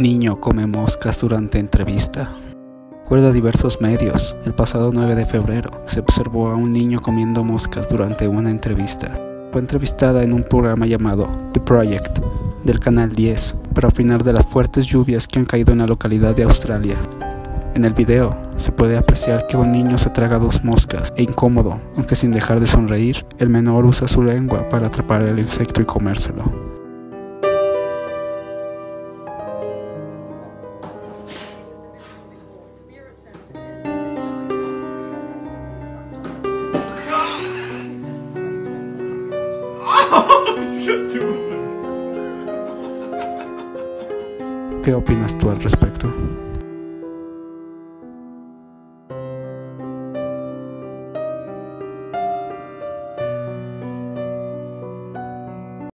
Niño come moscas durante entrevista. Recuerdo a diversos medios, el pasado 9 de febrero se observó a un niño comiendo moscas durante una entrevista. Fue entrevistada en un programa llamado The Project del Canal 10 para opinar de las fuertes lluvias que han caído en la localidad de Australia. En el video se puede apreciar que un niño se traga dos moscas e incómodo, aunque sin dejar de sonreír, el menor usa su lengua para atrapar el insecto y comérselo. ¿Qué opinas tú al respecto?